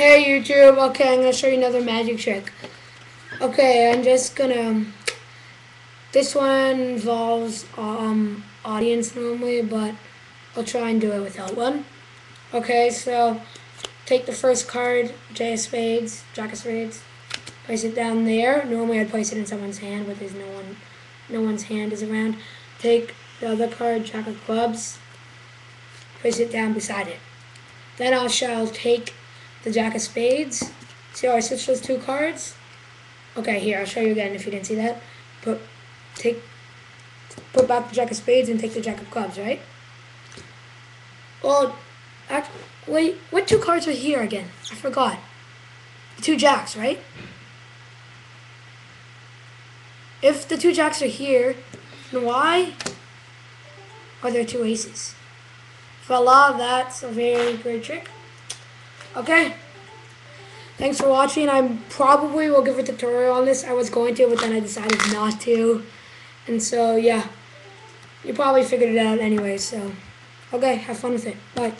Hey YouTube, okay, I'm gonna show you another magic trick. Okay, I'm just gonna, this one involves um, audience normally, but I'll try and do it without one. Okay, so take the first card, J of Spades, Jack of Spades, place it down there. Normally I'd place it in someone's hand, but there's no one, no one's hand is around. Take the other card, Jack of Clubs, place it down beside it. Then I shall take the Jack of Spades. See how I switched those two cards? Okay, here, I'll show you again if you didn't see that. Put, take, put back the Jack of Spades and take the Jack of Clubs, right? Well, act, wait, what two cards are here again? I forgot. Two Jacks, right? If the two Jacks are here, then why are there two Aces? Voila, that's a very great trick. Okay. Thanks for watching. I probably will give a tutorial on this. I was going to, but then I decided not to. And so, yeah. You probably figured it out anyway, so. Okay, have fun with it. Bye.